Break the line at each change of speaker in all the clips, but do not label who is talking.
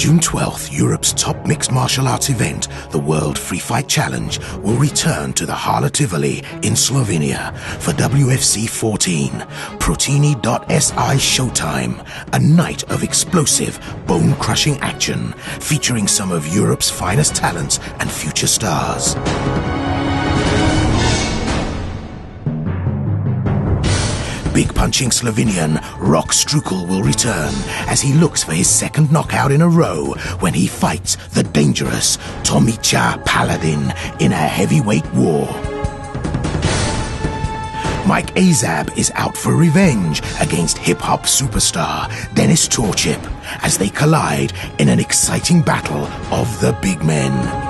June 12th, Europe's top mixed martial arts event, the World Free Fight Challenge, will return to the Hala Tivoli in Slovenia for WFC 14. Proteini.si Showtime, a night of explosive, bone-crushing action featuring some of Europe's finest talents and future stars. Big punching Slovenian Rock Strukal will return as he looks for his second knockout in a row when he fights the dangerous Tomica Paladin in a heavyweight war. Mike Azab is out for revenge against hip-hop superstar Dennis Torchip as they collide in an exciting battle of the big men.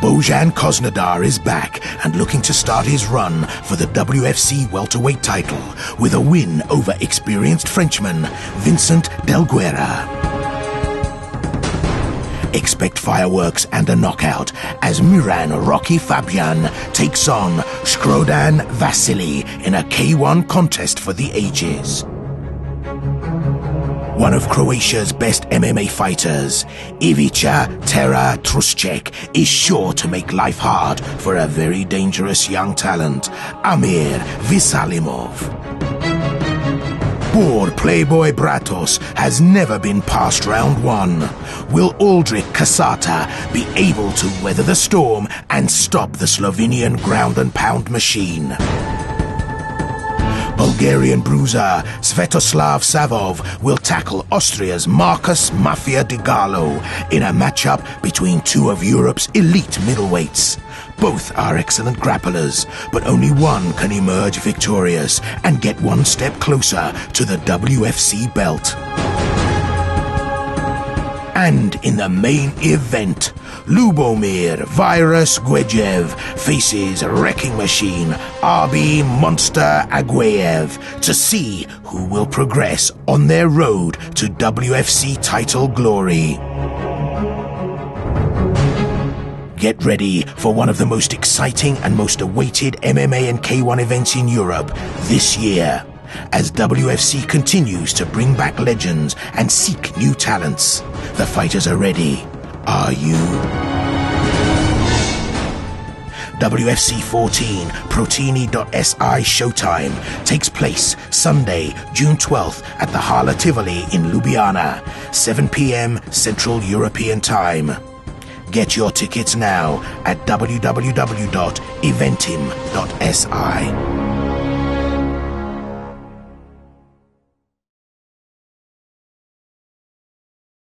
Bojan Krasnodar is back and looking to start his run for the WFC welterweight title with a win over experienced Frenchman Vincent Del Guerra. Expect fireworks and a knockout as Miran Rocky Fabian takes on Shkodan Vasily in a K1 contest for the ages. One of Croatia's best MMA fighters, Ivica Tera Truscek, is sure to make life hard for a very dangerous young talent, Amir Visalimov. Poor Playboy Bratos has never been past round one. Will Aldrich Casata be able to weather the storm and stop the Slovenian ground and pound machine? Bulgarian bruiser Svetoslav Savov will tackle Austria's Marcus Mafia Di Gallo in a matchup between two of Europe's elite middleweights. Both are excellent grapplers, but only one can emerge victorious and get one step closer to the WFC belt. And in the main event, Lubomir Virus Gwejev faces Wrecking Machine Arbi Monster Aguayev to see who will progress on their road to WFC title glory. Get ready for one of the most exciting and most awaited MMA and K1 events in Europe this year as WFC continues to bring back legends and seek new talents. The fighters are ready. Are you? WFC 14 Proteini.si Showtime takes place Sunday, June 12th at the Hala Tivoli in Ljubljana, 7 p.m. Central European Time. Get your tickets now at www.eventim.si.